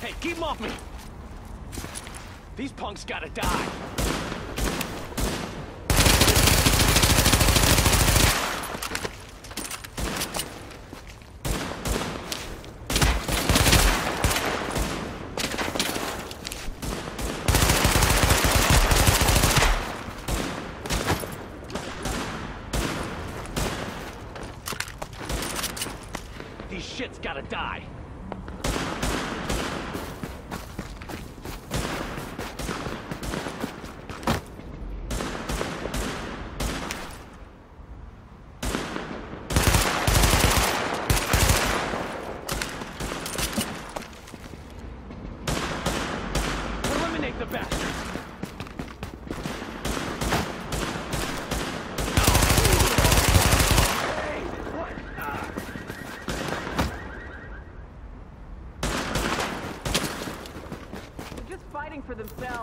Hey, keep 'em off me! These punks gotta die! These shits gotta die! Eliminate the bastards! Hey! What? Ah. They're just fighting for themselves.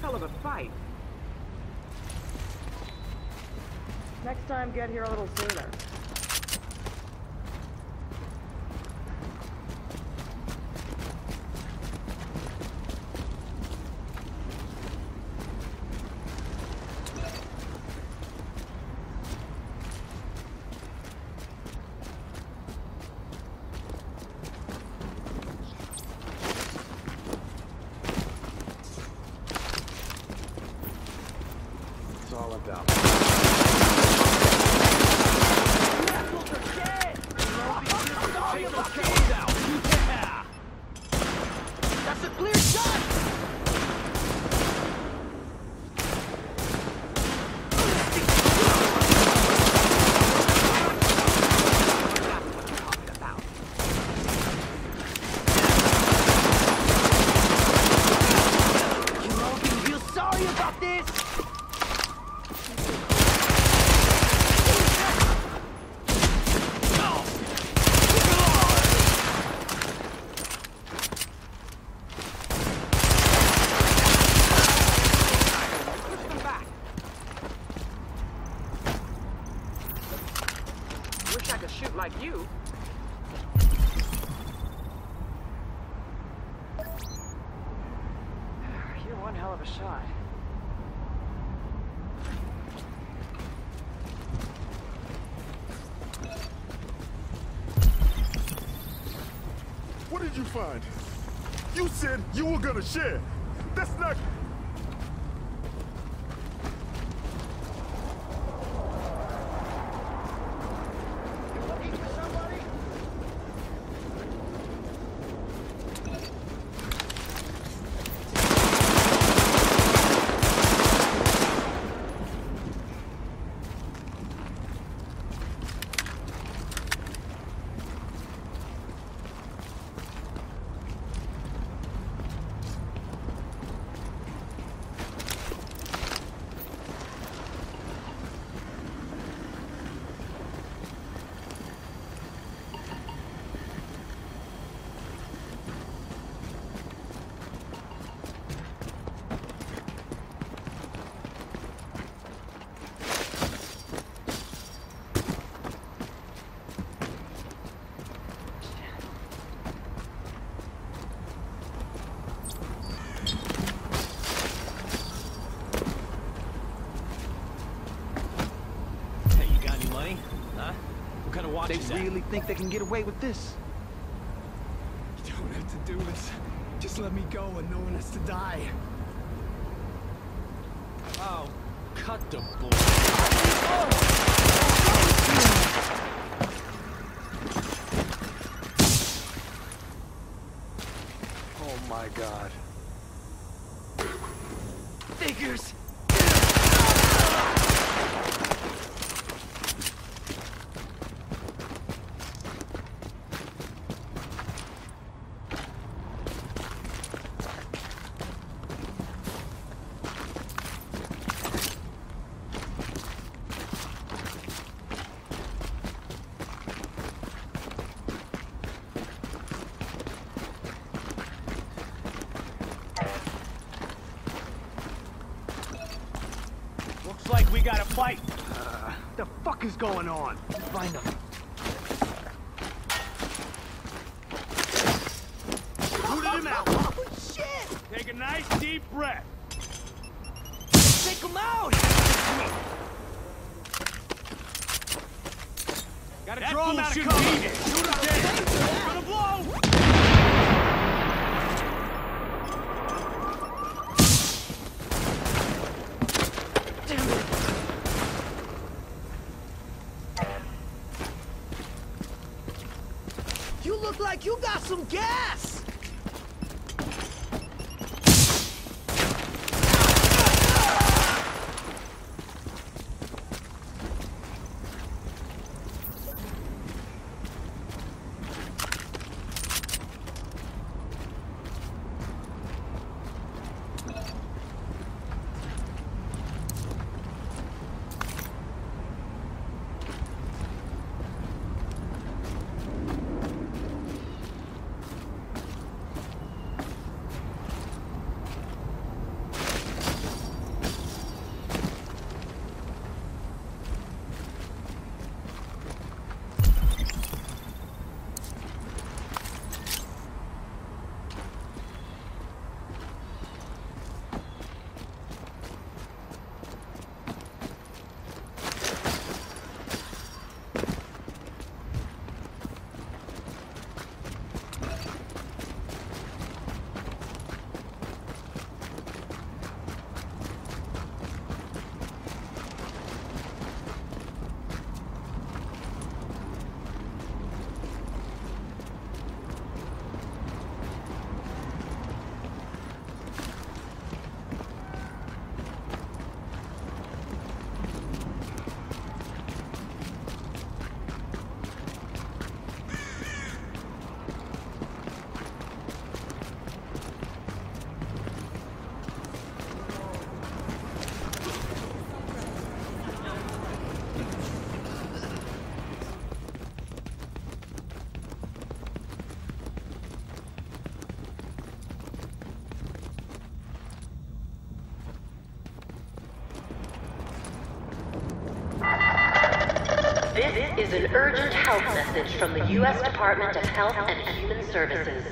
Hell of a fight. Next time, get here a little sooner. It's all about. Take those cowards out! Yeah! That's a clear shot! You know, you feel sorry about this? Push them back. Wish I could shoot like you. You're one hell of a shot. What did you find? You said you were gonna share. That's not. Hey, you got any money? Huh? What watch They is that? really think they can get away with this? You don't have to do this. Just let me go and no one has to die. Oh, cut the bull. Gotta fight. What the fuck is going on? Find them. Booted him out. Oh, shit! Take a nice deep breath. Take them out! Gotta That draw him out of cover. Shoot him dead. Gonna blow. Look like you got some gas! This is an urgent health message from the U.S. Department of Health and Human Services.